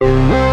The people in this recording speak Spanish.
you.